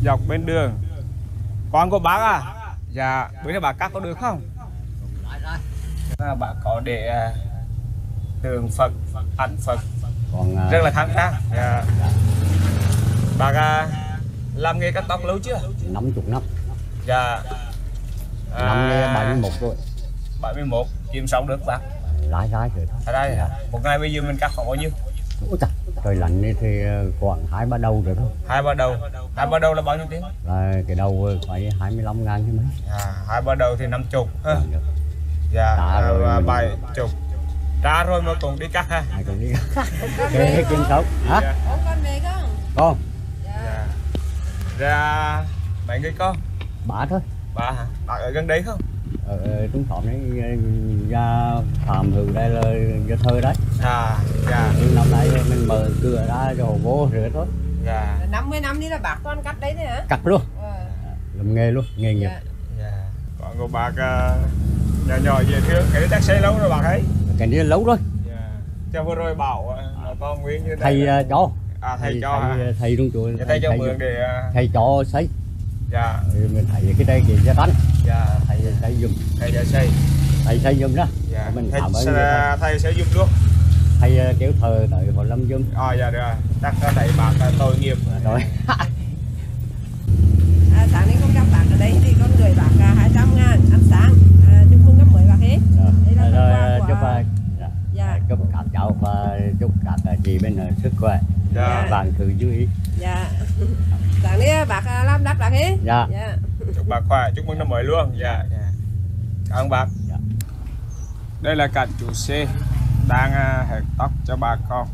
dọc bên đường. Quán của bác à? Dạ, bữa nay bà cắt có được không? À, bà có để à, tượng Phật, ảnh Phật còn à, rất là kháng trang. Dạ. Bà à, làm nghề cắt tóc lâu chưa? năm chục năm Dạ. năm nay bảy mươi một rồi 71 chim sống được bác. lái lái rồi đây hả? Một ngày bây giờ mình cắt khoảng bao nhiêu? Trời, trời lạnh thì ờ, khoảng hai ba đầu rồi thôi Hai ba đầu. Hai ba đầu là bao nhiêu tiền? là cái đầu phải 25 ngàn chứ mấy À, hai ba đầu thì năm chục ha. Dạ, Trả rồi và mình- bảy chục. Trả rồi mà cũng đi cắt ha. hai con đi cái kiếm sống hả Dạ. Ủa con về không? con Dạ. Ra mấy người con? bả thôi Bà hả? Bà ở gần đấy không? Ở ở trung thọ ờ, ra phạm hữu đây là giờ thơ đấy À, dạ, nhưng năm nay mình mở cửa ra cho vô rửa thôi dạ, 50 năm đi là bác con cắt đấy đấy hả? cắt luôn Ờ. làm nghề luôn nghề nghiệp Dạ. dạ. Còn cô bác à, nhỏ nhỏ dễ thương, cái đấy chắc xây lâu rồi bác ấy. cái này lâu rồi Dạ. Cho vừa rồi bảo à, là con Nguyễn như thầy này. ờ, cho À, thầy cho thầy, hả? thầy trong chùa Dạ, thầy cho thầy, mượn để... à, thầy cho xây Dạ, Rồi mình thấy cái đây kìa gia đánh dạ, thầy xây giùm thầy đã xây. thầy xây giùm đó Dạ, mình thầy, cảm ơn sẽ, thầy sẽ giúp luôn. thầy ờ, kéo thờ tới hội lâm giùm À, dạ được rồi. Chắc thầy là tội nghiệp. rồi À, sáng nay con gặp bác ở đây thì con gửi bác à, 200 ngàn ăn sáng. À, chúc mừng năm mới bác hết. Đây là rồi phần quà của- chúc ờ, dạ, Dạ. chúc các cháu và chúc các chị bên ờ, sức khỏe Dạ. vạn sự chú ý Dạ. Nay bác à, làm đắt bác hết. Dạ. Dạ. chúc bà khỏe chúc mừng năm mới luôn dạ dạ cảm ơn bác Dạ. đây là cảnh chủ C đang à, hẹn tóc cho bà con